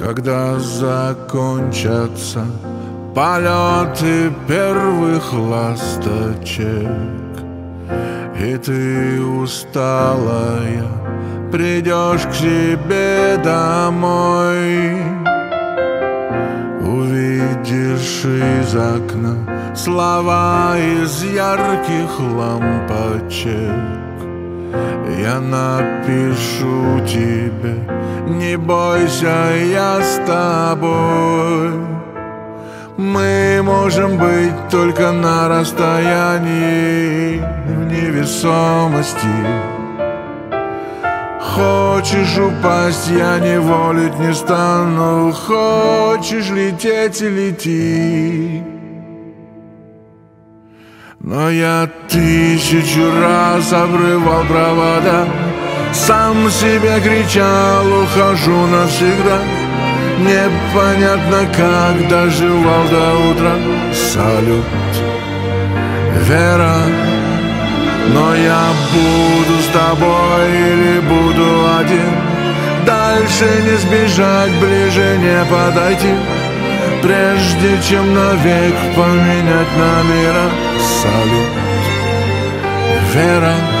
Когда закончатся полеты первых ласточек И ты усталая придешь к себе домой. Увидишь из окна слова из ярких лампочек я напишу тебе, не бойся, я с тобой. Мы можем быть только на расстоянии в невесомости. Хочешь упасть, я не волить не стану. Хочешь лететь и лети. Но я тысячу раз обрывал провода Сам себе кричал, ухожу навсегда. Непонятно как доживал до утра. Салют, Вера Но я буду с тобой или буду один? Дальше не сбежать, ближе не подойти Прежде чем навек поменять номера. Салют, Вера